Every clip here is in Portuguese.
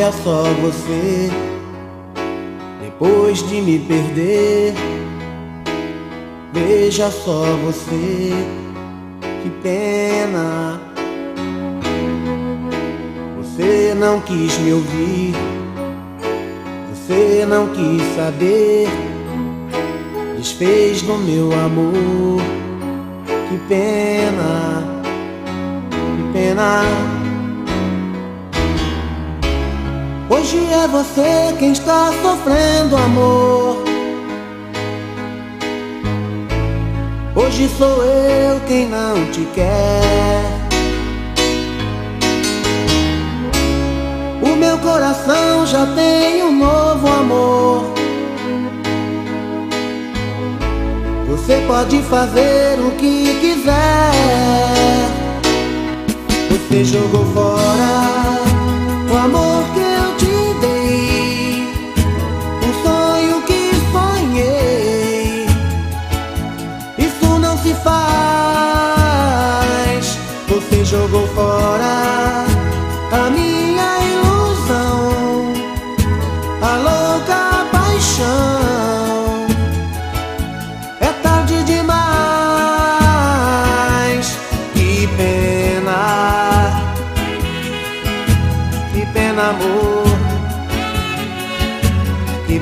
Olha só você, depois de me perder. Veja só você, que pena. Você não quis me ouvir, você não quis saber. Desfez no meu amor, que pena, que pena. Hoje é você quem está sofrendo amor. Hoje sou eu quem não te quer. O meu coração já tem um novo amor. Você pode fazer o que quiser. Você jogou fora o amor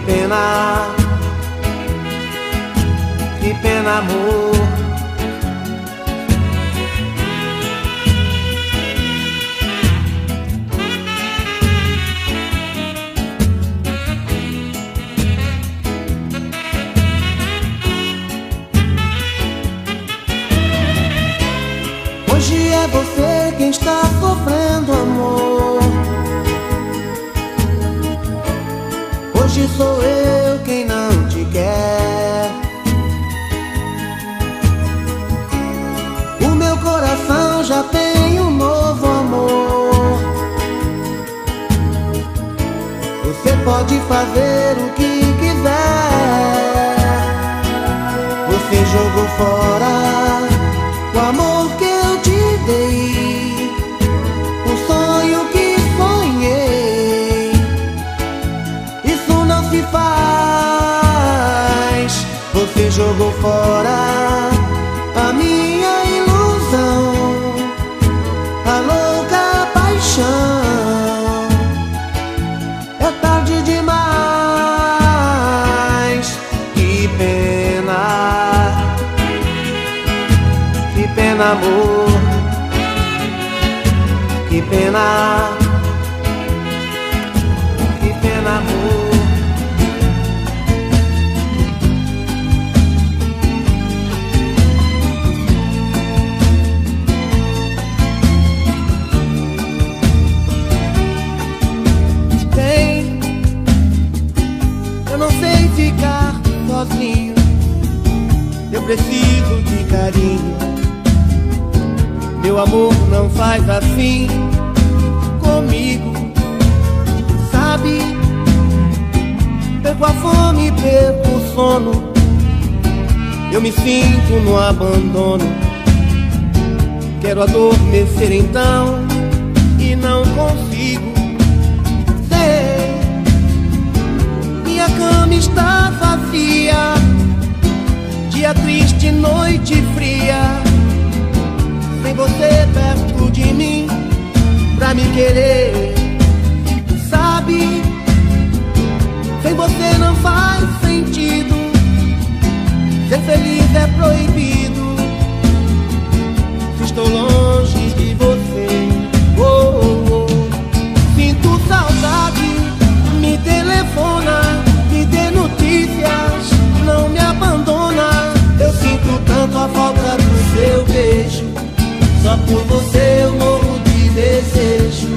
pena. Que pena, amor. Hoje é você quem está sofrendo amor. Sou eu quem não te quer. O meu coração já tem um novo amor. Você pode fazer o que quiser. Você jogou fora no abandono. Quero adormecer então e não consigo. Sei, minha cama está vazia. Dia triste, noite fria. Sem você perto de mim, pra me querer. Sabe, sem você não faz sentido. Ser feliz é proibido. Estou longe de você, oh, oh, oh. sinto saudade. Me telefona, me dê notícias, não me abandona. Eu sinto tanto a falta do seu beijo. Só por você eu morro de desejo.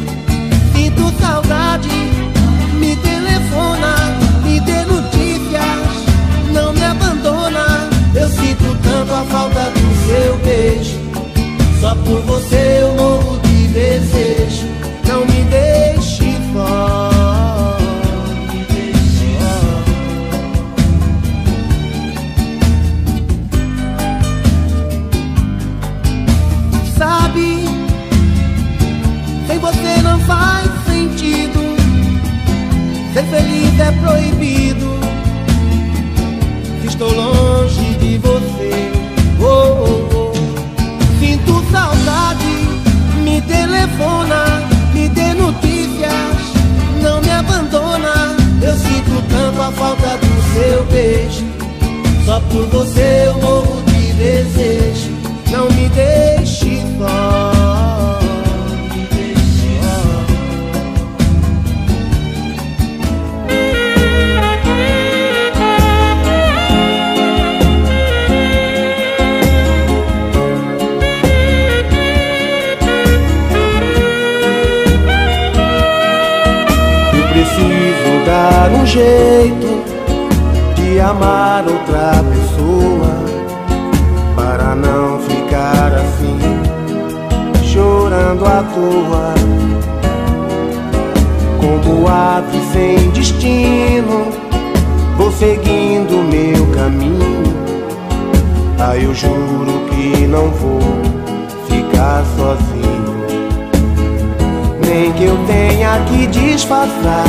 tenha que disfarçar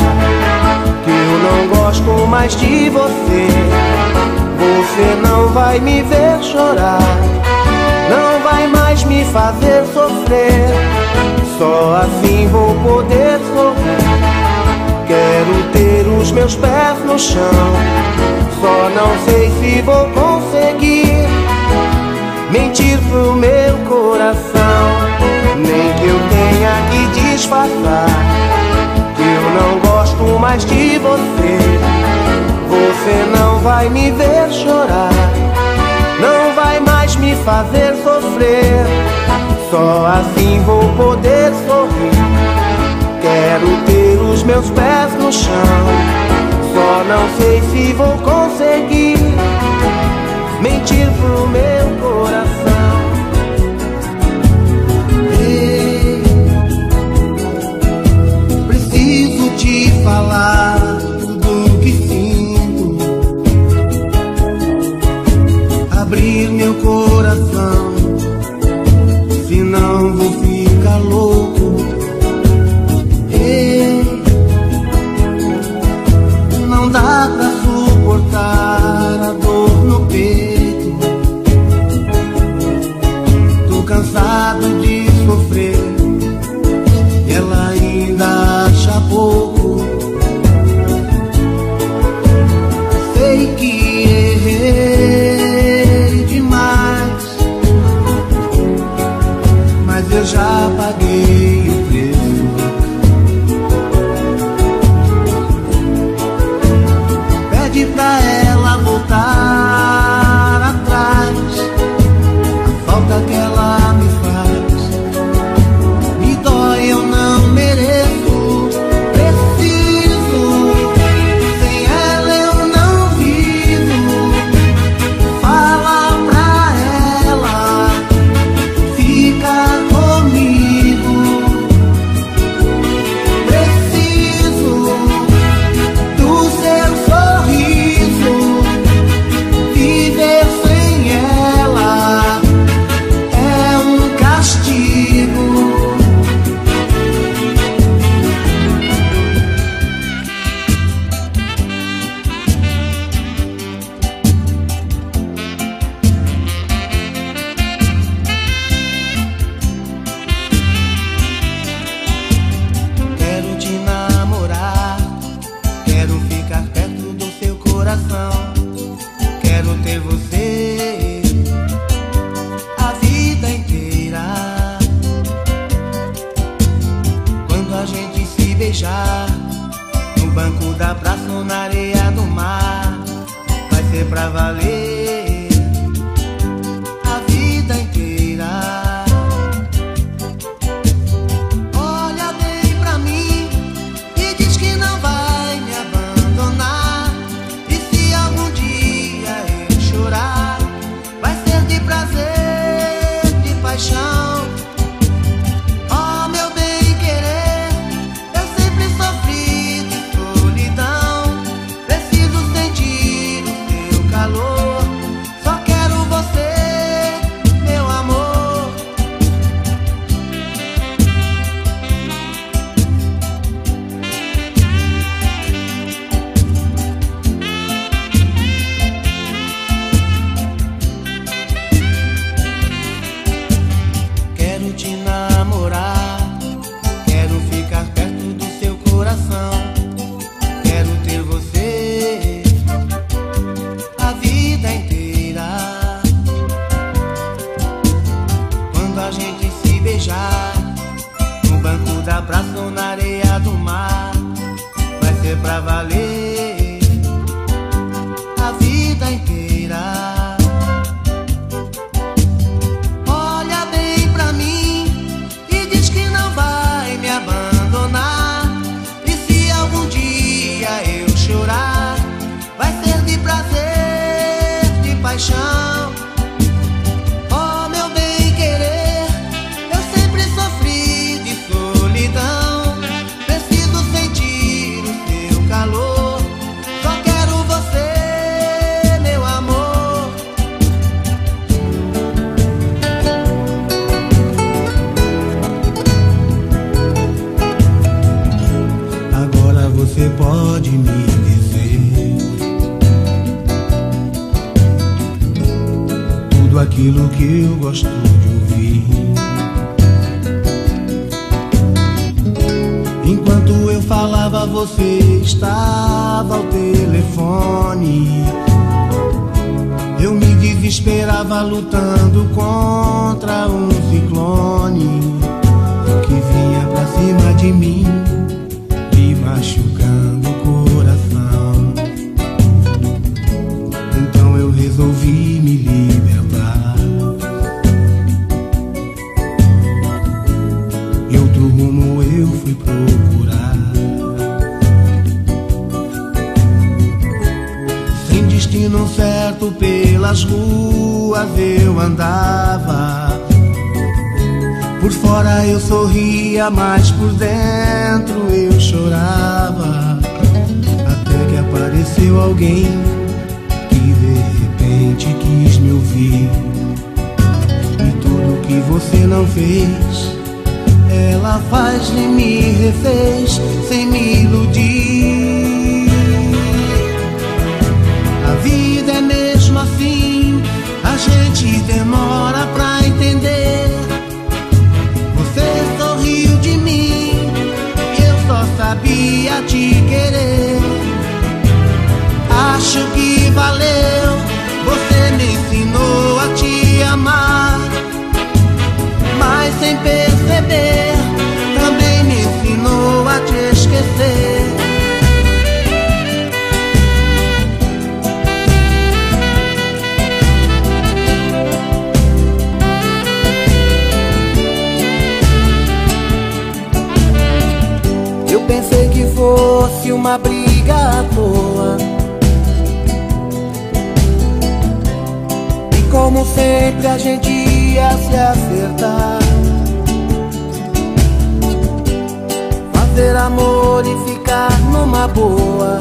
Que eu não gosto mais de você. Você não vai me ver chorar Não vai mais me fazer sofrer. Só assim vou poder sorrir. Quero ter os meus pés no chão Só não sei se vou conseguir Mentir pro meu coração. Nem que eu tenha que disfarçar que eu não gosto mais de você. Você não vai me ver chorar, não vai mais me fazer sofrer. Só assim vou poder sorrir. Quero ter os meus pés no chão. Só não sei se vou conseguir mentir pro meu coração. Aquilo que eu gosto de ouvir. Enquanto eu falava, você estava ao telefone. Eu me desesperava lutando contra um mas por dentro eu chorava. Até que apareceu alguém que de repente quis me ouvir. E tudo que você não fez, ela faz e me refez sem me iludir. Sabia te querer. Acho que valeu, você me ensinou a te amar. Mas sem perceber, que fosse uma briga à toa. E como sempre a gente ia se acertar. Fazer amor e ficar numa boa.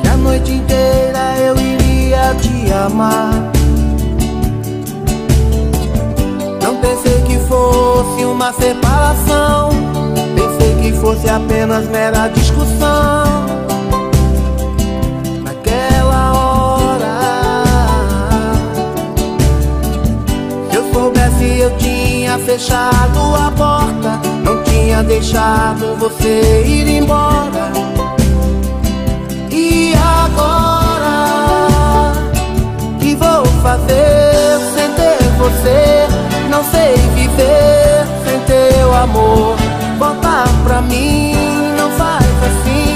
Que a noite inteira eu iria te amar. Não pensei que fosse uma separação. Pensei que fosse apenas mera discussão. Naquela hora, se eu soubesse, eu tinha fechado a porta. Não tinha deixado você ir embora. E agora, que vou fazer sem ter você? Não sei viver sem teu amor. Voltar pra mim, não faz assim.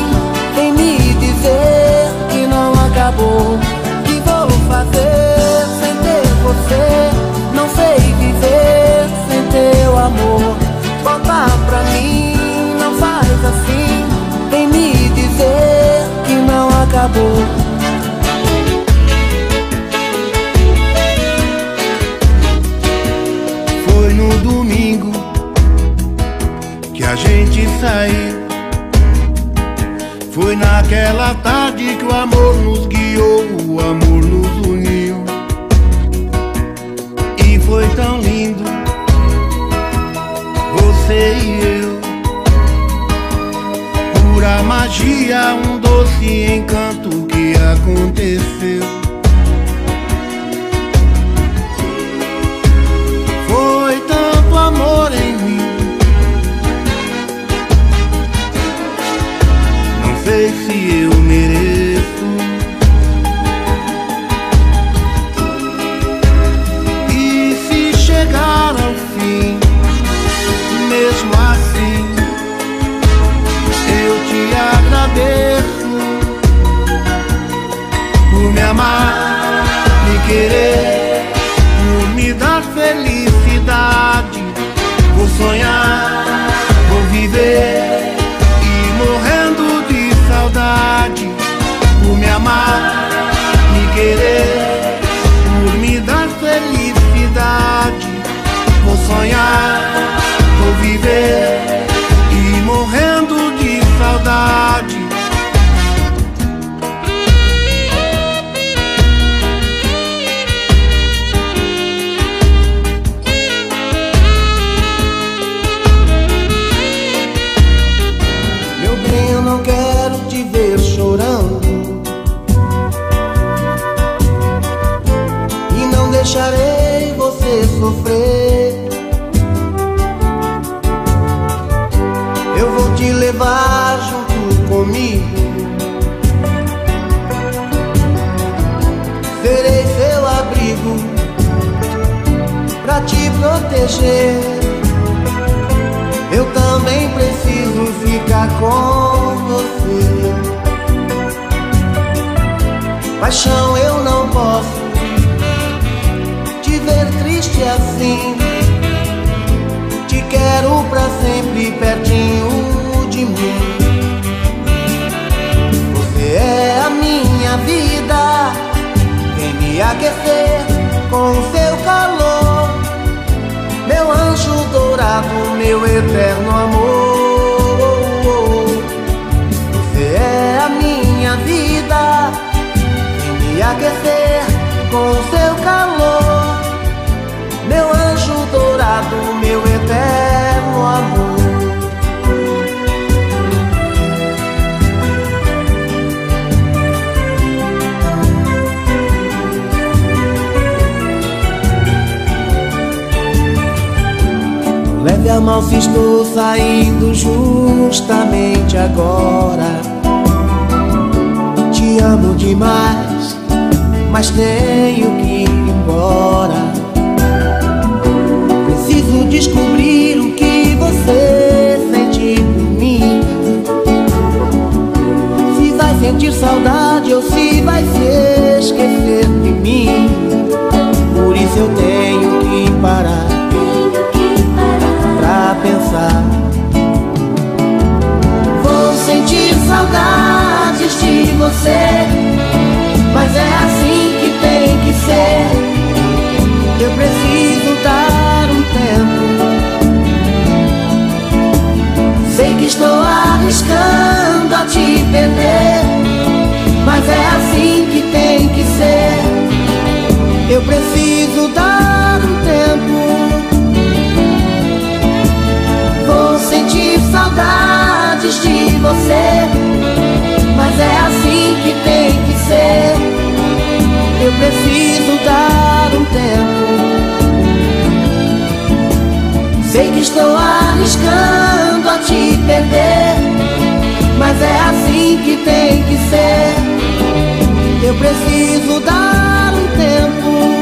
Eu também preciso ficar com você. Paixão, eu não posso te ver triste assim. Te quero pra sempre pertinho de mim. Você é a minha vida, vem me aquecer com seu dourado, meu eterno amor. Você é a minha vida, vem me aquecer com seu calor, Mão se estou saindo justamente agora. Te amo demais, mas tenho que ir embora. Preciso descobrir o que você sente por mim. Se vai sentir saudade ou se vai se esquecer de mim. Por isso eu tenho Vou sentir saudades de você, mas é assim que tem que ser. Eu preciso dar um tempo. Sei que estou arriscando a te perder, mas é assim que tem que ser. Eu preciso dar você, mas é assim que tem que ser. Eu preciso dar um tempo. Sei que estou arriscando a te perder, mas é assim que tem que ser. Eu preciso dar um tempo.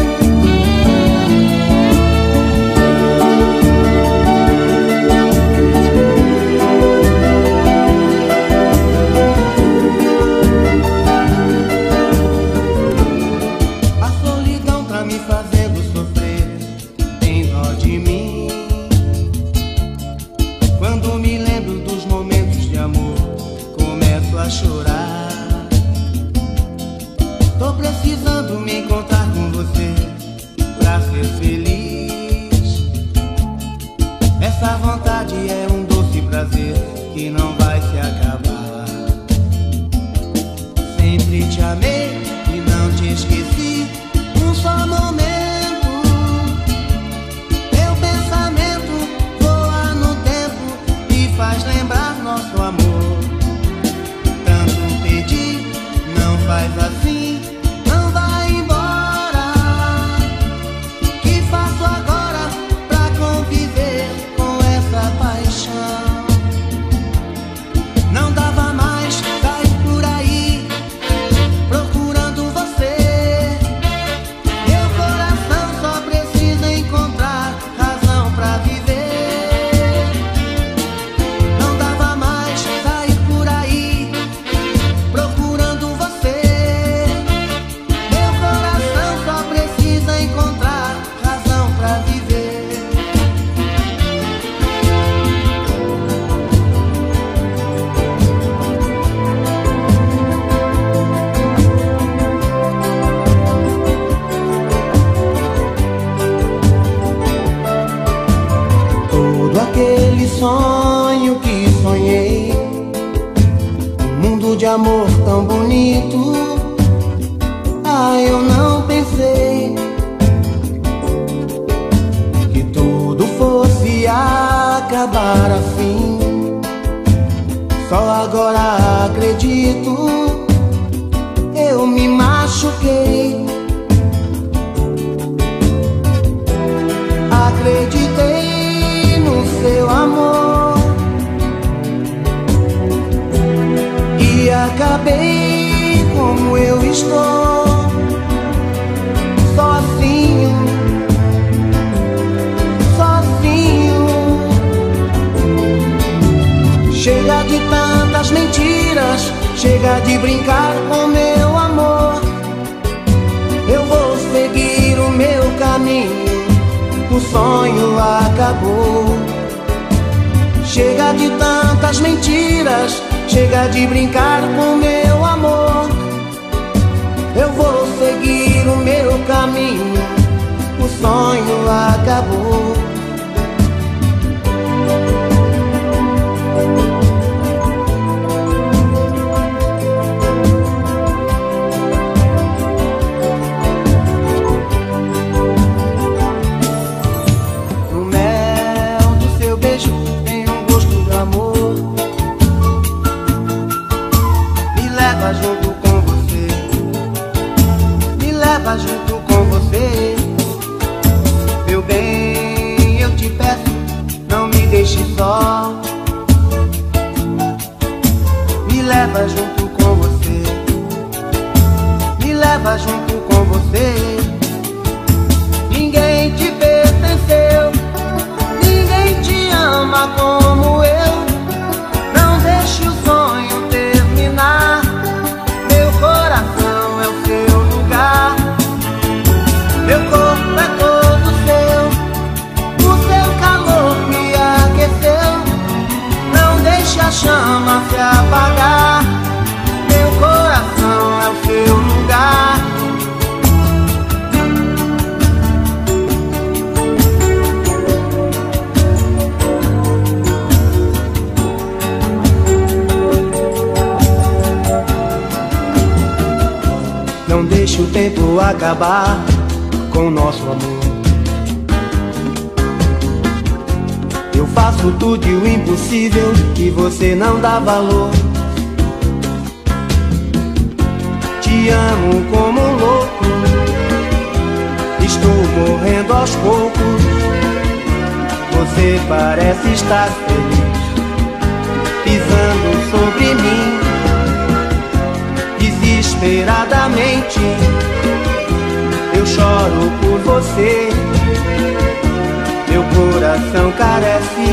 Amor tão bonito. Chega de brincar com meu amor. Eu vou seguir o meu caminho. O sonho acabou. Chega de tantas mentiras. Chega de brincar com meu amor. Caminho, o sonho acabou. Coração carece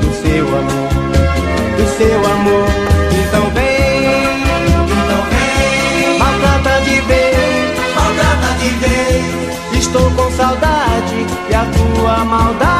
do seu amor, do seu amor. Então vem, então vem, maltrata de vez, maltrata de vez. Estou com saudade e a tua maldade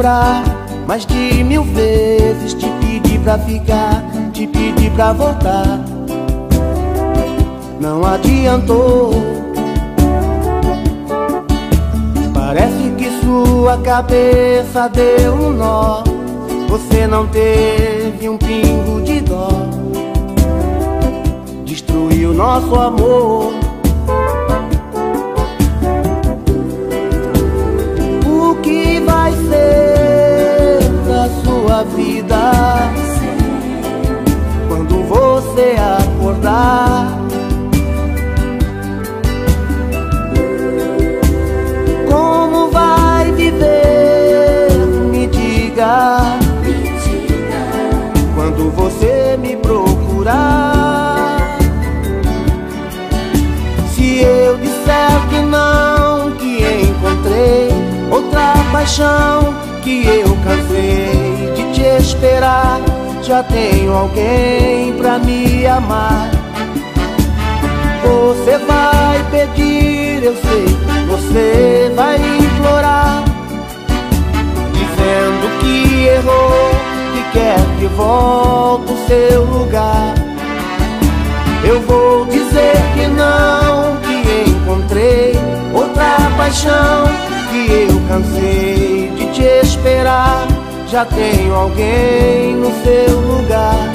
lembrar mais de mil vezes te pedi pra ficar te pedi pra voltar. Não adiantou. Parece que sua cabeça deu um nó. Você não teve um pingo de dó. Destruiu nosso amor paixão que eu cansei de te esperar já tenho alguém pra me amar. Você vai pedir, eu sei, você vai implorar, dizendo que errou, que quer que volte o seu lugar. Eu vou dizer que não, que encontrei outra paixão, que eu cansei de te esperar já tenho alguém no seu lugar.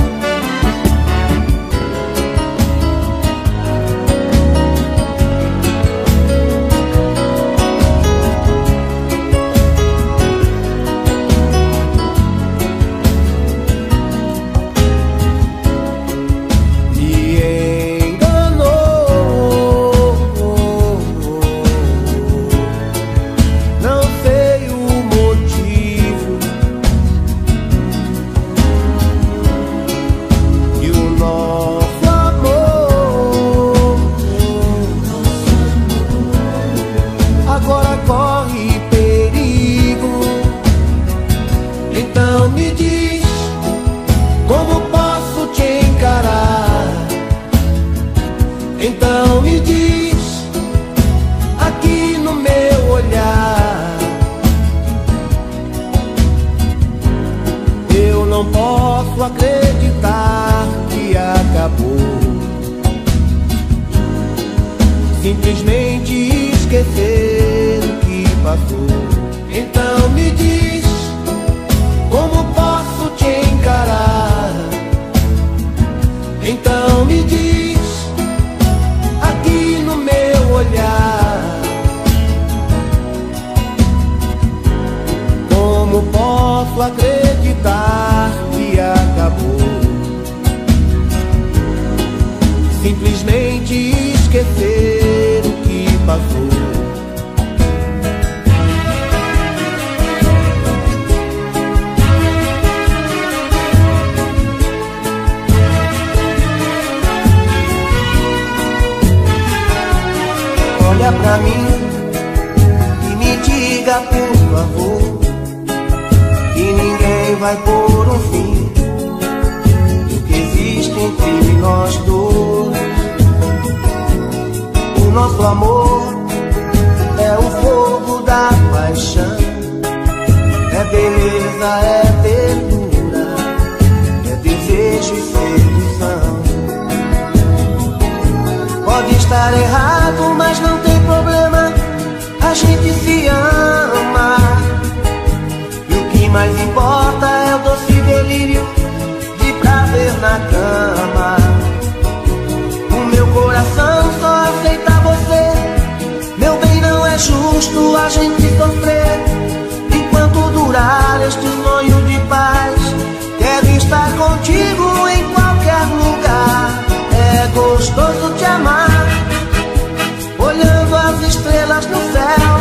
estrelas no céu,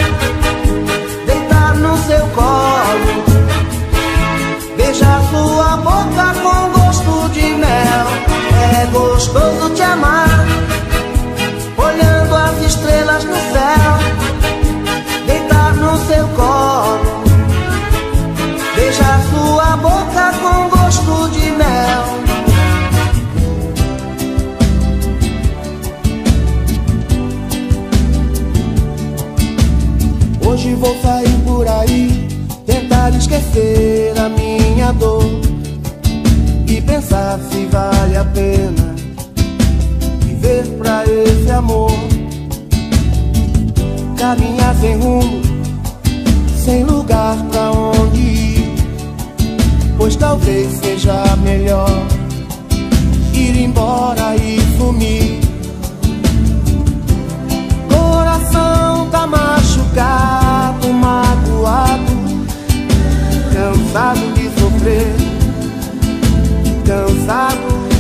deitar no seu colo, beijar sua boca com gosto de mel. É gostoso te amar. esquecer a minha dor e pensar se vale a pena viver pra esse amor. Caminhar sem rumo, sem lugar pra onde ir, pois talvez seja melhor ir embora e sumir. cansado de sofrer, cansado de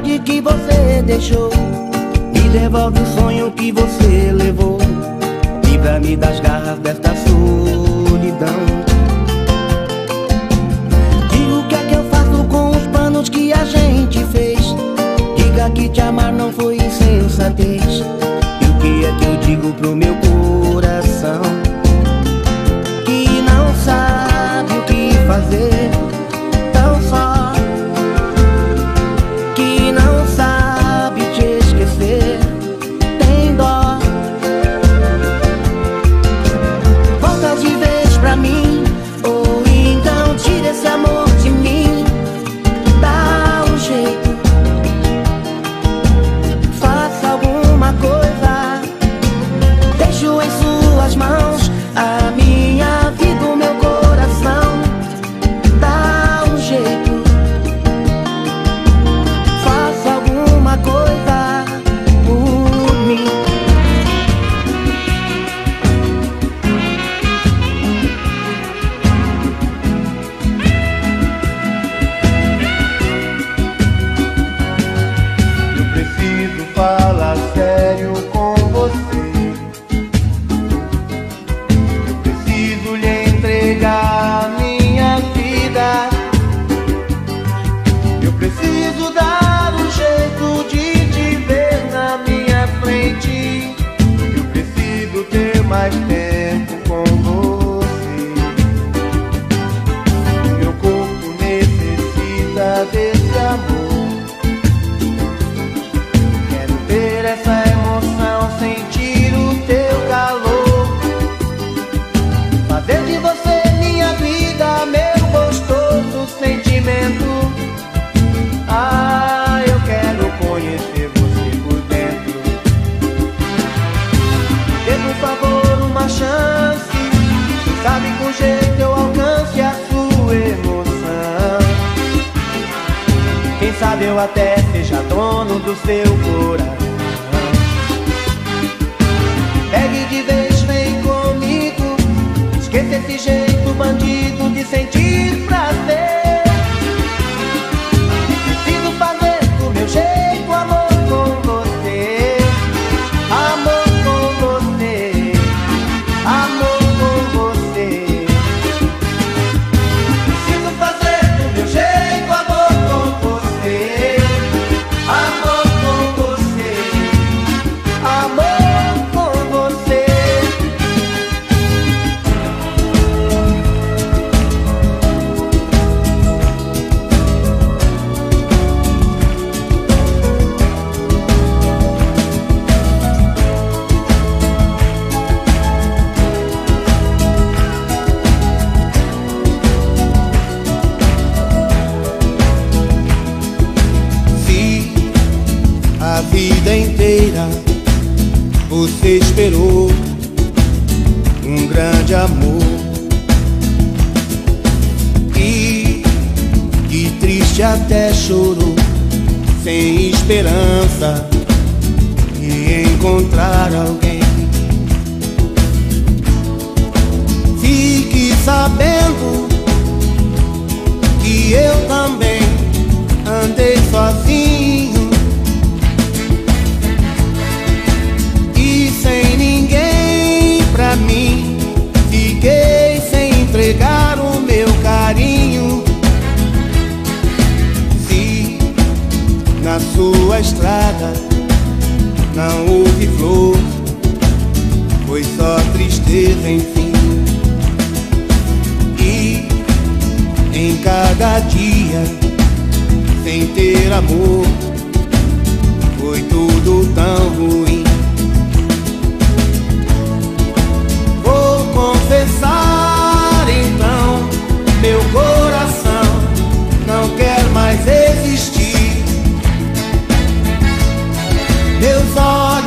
saudade que você deixou Me devolve o sonho que você levou. Livra-me das garras desta solidão. Diga o que é que eu faço com os planos que a gente fez? Diga que te amar não foi insensatez E o que é que eu digo pro meu coração? Que não sabe o que fazer vida inteira você esperou um grande amor. E que triste até chorou, sem esperança de encontrar alguém. Fique sabendo que eu também andei sozinho. sua estrada não houve flor, foi só tristeza, enfim. E em cada dia, sem ter amor, foi tudo tão ruim. Vou confessar então, meu coração não quer mais existir. Meus olhos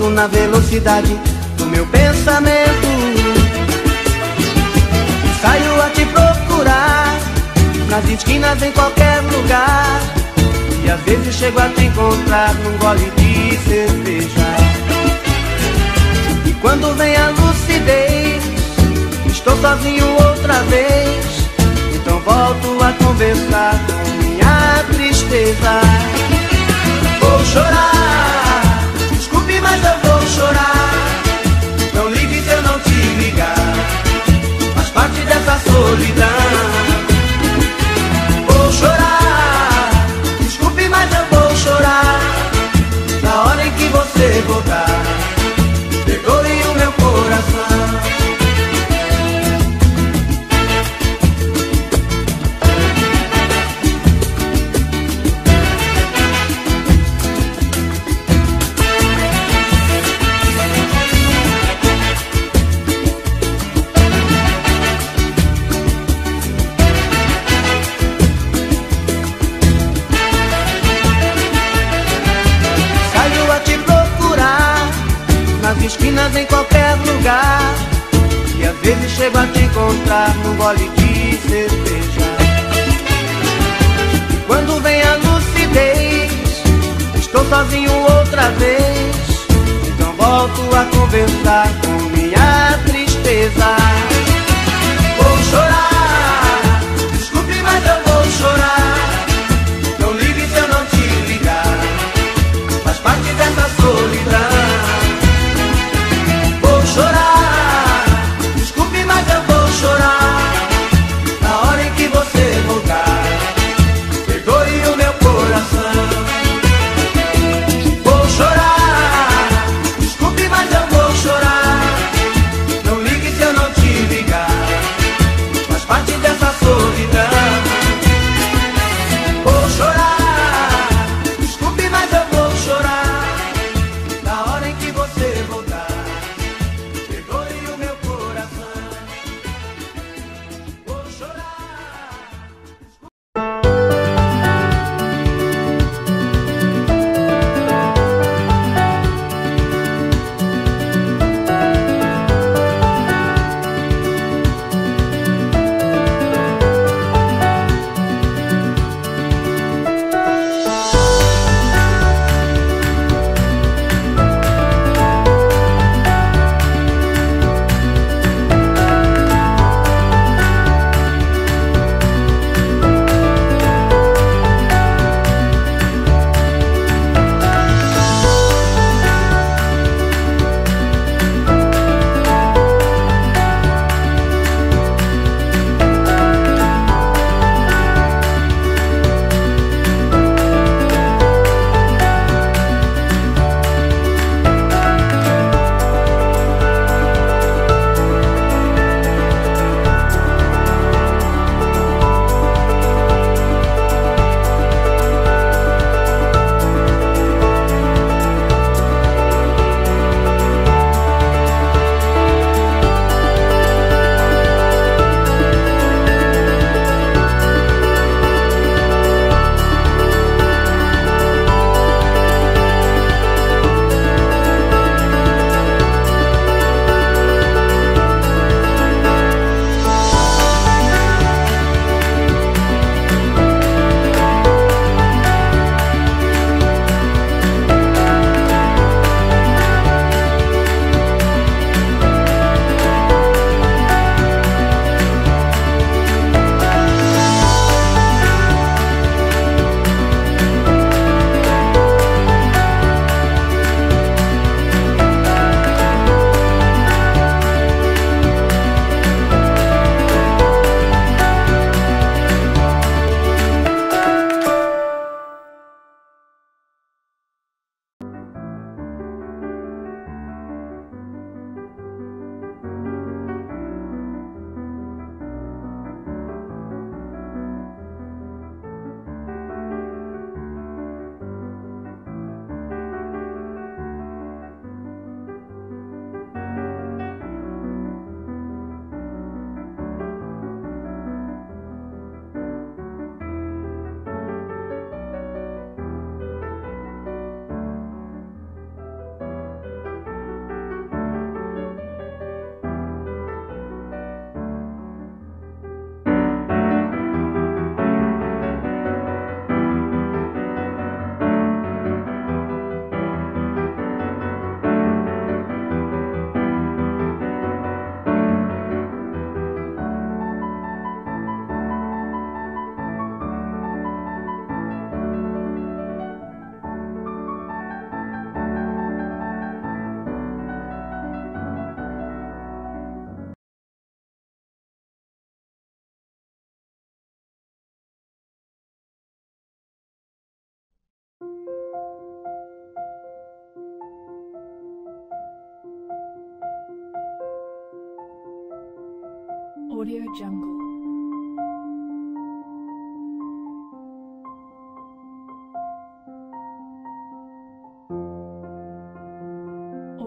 voando na velocidade do meu pensamento. Saio a te procurar nas esquinas, em qualquer lugar. E às vezes chego a te encontrar num gole de cerveja. E quando vem a lucidez, estou sozinho outra vez. Então volto a conversar com minha tristeza. Vou chorar mas eu vou chorar. Não ligue se eu não te ligar, faz parte dessa solidão.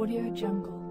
Audio Jungle.